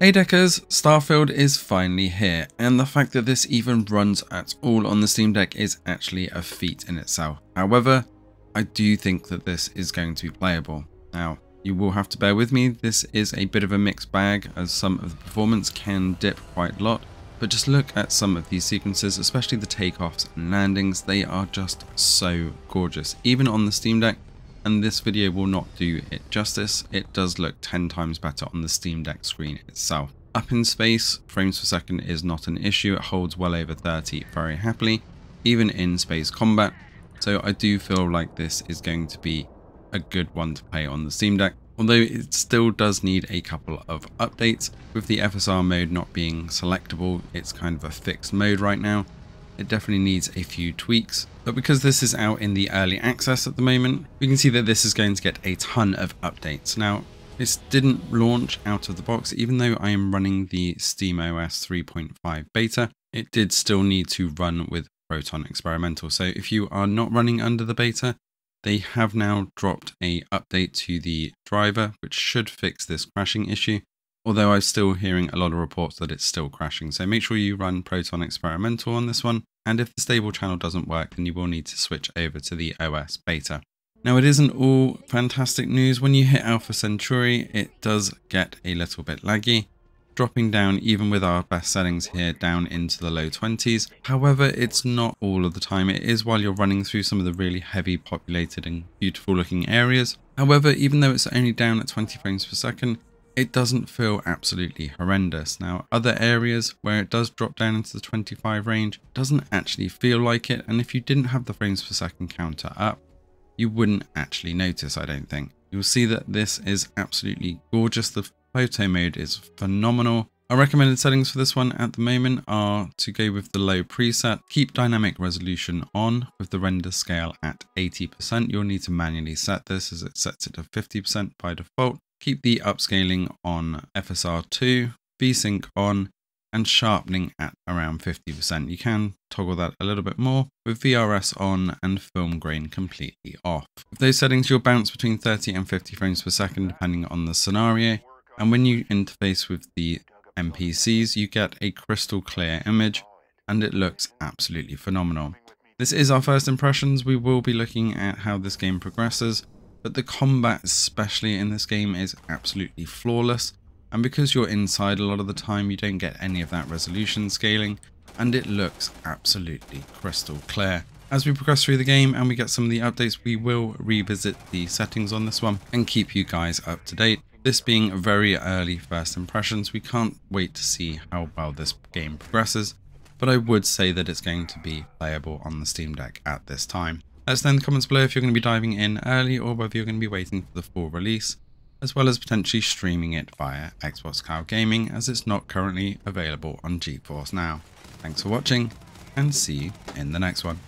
Hey Deckers, Starfield is finally here, and the fact that this even runs at all on the Steam Deck is actually a feat in itself. However, I do think that this is going to be playable. Now, you will have to bear with me, this is a bit of a mixed bag as some of the performance can dip quite a lot, but just look at some of these sequences, especially the takeoffs and landings, they are just so gorgeous. Even on the Steam Deck, and this video will not do it justice, it does look 10 times better on the Steam Deck screen itself. Up in space, frames per second is not an issue, it holds well over 30 very happily, even in space combat, so I do feel like this is going to be a good one to play on the Steam Deck, although it still does need a couple of updates. With the FSR mode not being selectable, it's kind of a fixed mode right now, it definitely needs a few tweaks, but because this is out in the early access at the moment, we can see that this is going to get a ton of updates. Now, this didn't launch out of the box, even though I am running the SteamOS 3.5 beta, it did still need to run with Proton Experimental. So if you are not running under the beta, they have now dropped a update to the driver, which should fix this crashing issue although I'm still hearing a lot of reports that it's still crashing. So make sure you run Proton Experimental on this one, and if the stable channel doesn't work, then you will need to switch over to the OS beta. Now it isn't all fantastic news. When you hit Alpha Centauri, it does get a little bit laggy, dropping down even with our best settings here down into the low 20s. However, it's not all of the time. It is while you're running through some of the really heavy populated and beautiful looking areas. However, even though it's only down at 20 frames per second, it doesn't feel absolutely horrendous. Now, other areas where it does drop down into the 25 range doesn't actually feel like it. And if you didn't have the frames per second counter up, you wouldn't actually notice, I don't think. You'll see that this is absolutely gorgeous. The photo mode is phenomenal. Our recommended settings for this one at the moment are to go with the low preset, keep dynamic resolution on with the render scale at 80%. You'll need to manually set this as it sets it to 50% by default. Keep the upscaling on FSR2, VSync on, and sharpening at around 50%. You can toggle that a little bit more with VRS on and film grain completely off. With those settings, you'll bounce between 30 and 50 frames per second depending on the scenario. And when you interface with the NPCs, you get a crystal clear image and it looks absolutely phenomenal. This is our first impressions. We will be looking at how this game progresses but the combat, especially in this game, is absolutely flawless. And because you're inside a lot of the time, you don't get any of that resolution scaling, and it looks absolutely crystal clear. As we progress through the game and we get some of the updates, we will revisit the settings on this one and keep you guys up to date. This being very early first impressions, we can't wait to see how well this game progresses, but I would say that it's going to be playable on the Steam Deck at this time. Let us know in the comments below if you're going to be diving in early or whether you're going to be waiting for the full release, as well as potentially streaming it via Xbox Cloud Gaming as it's not currently available on GeForce Now. Thanks for watching and see you in the next one.